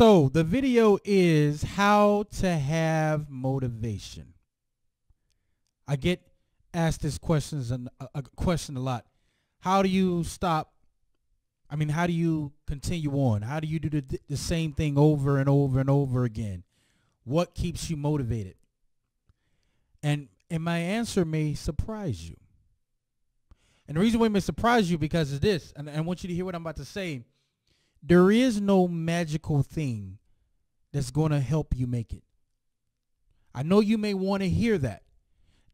the video is how to have motivation. I get asked this questions and a, a question a lot. How do you stop? I mean, how do you continue on? How do you do the, the same thing over and over and over again? What keeps you motivated? And and my answer may surprise you. And the reason why it may surprise you because of this, and I want you to hear what I'm about to say. There is no magical thing that's going to help you make it. I know you may want to hear that.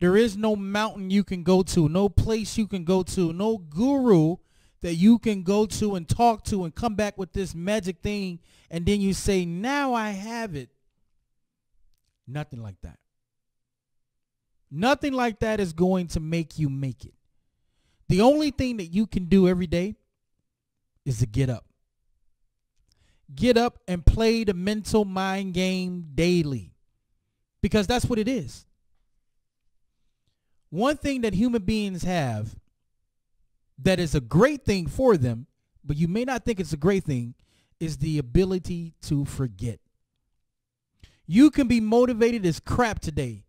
There is no mountain you can go to, no place you can go to, no guru that you can go to and talk to and come back with this magic thing and then you say, now I have it. Nothing like that. Nothing like that is going to make you make it. The only thing that you can do every day is to get up. Get up and play the mental mind game daily because that's what it is. One thing that human beings have that is a great thing for them, but you may not think it's a great thing, is the ability to forget. You can be motivated as crap today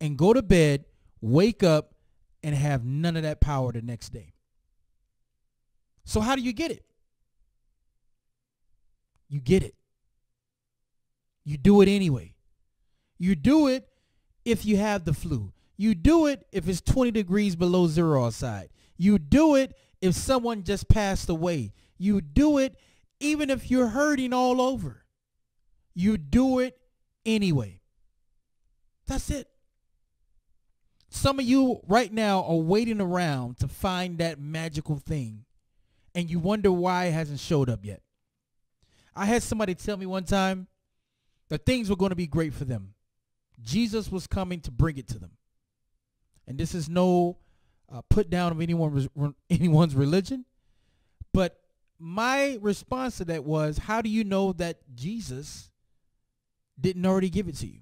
and go to bed, wake up, and have none of that power the next day. So how do you get it? You get it. You do it anyway. You do it if you have the flu. You do it if it's 20 degrees below zero outside. You do it if someone just passed away. You do it even if you're hurting all over. You do it anyway. That's it. Some of you right now are waiting around to find that magical thing and you wonder why it hasn't showed up yet. I had somebody tell me one time that things were going to be great for them. Jesus was coming to bring it to them. And this is no uh, put down of anyone anyone's religion, but my response to that was, how do you know that Jesus didn't already give it to you?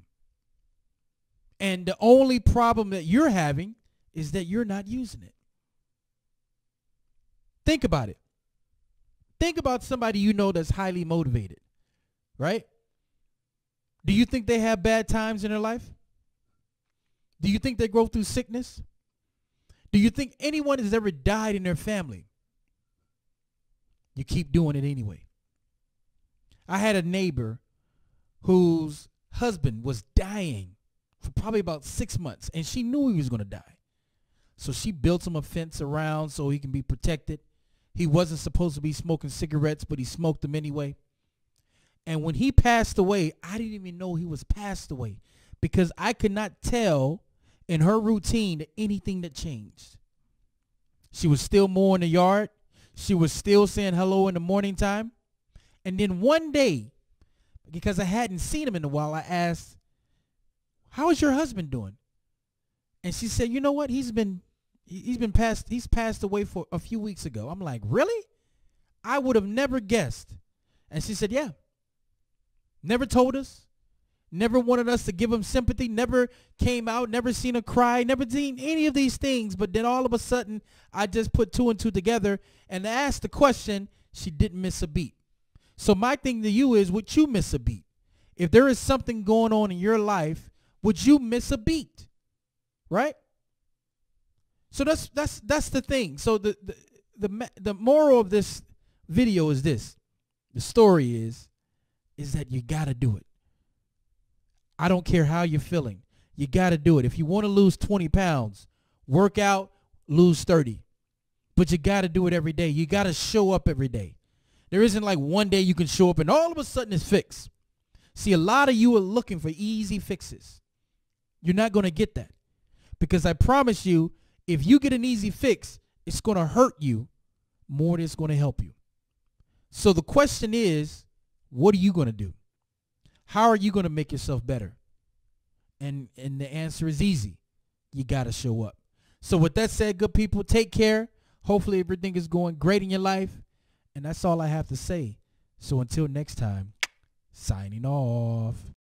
And the only problem that you're having is that you're not using it. Think about it. Think about somebody you know that's highly motivated, right? Do you think they have bad times in their life? Do you think they go through sickness? Do you think anyone has ever died in their family? You keep doing it anyway. I had a neighbor whose husband was dying for probably about six months, and she knew he was going to die. So she built him a fence around so he can be protected. He wasn't supposed to be smoking cigarettes, but he smoked them anyway. And when he passed away, I didn't even know he was passed away because I could not tell in her routine anything that changed. She was still mowing the yard. She was still saying hello in the morning time. And then one day, because I hadn't seen him in a while, I asked, how is your husband doing? And she said, you know what? He's been he's been passed he's passed away for a few weeks ago. I'm like, really? I would have never guessed. And she said, yeah. Never told us. Never wanted us to give him sympathy. Never came out. Never seen a cry. Never seen any of these things. But then all of a sudden, I just put two and two together and asked the question. She didn't miss a beat. So my thing to you is, would you miss a beat? If there is something going on in your life, would you miss a beat? Right? So that's that's that's the thing. So the the the, the moral of this video is this. The story is is that you got to do it. I don't care how you're feeling. You got to do it. If you want to lose 20 pounds, work out, lose 30. But you got to do it every day. You got to show up every day. There isn't like one day you can show up and all of a sudden it's fixed. See, a lot of you are looking for easy fixes. You're not going to get that. Because I promise you, if you get an easy fix, it's going to hurt you more than it's going to help you. So the question is, what are you going to do? How are you going to make yourself better? And and the answer is easy. You got to show up. So with that said, good people, take care. Hopefully everything is going great in your life. And that's all I have to say. So until next time, signing off.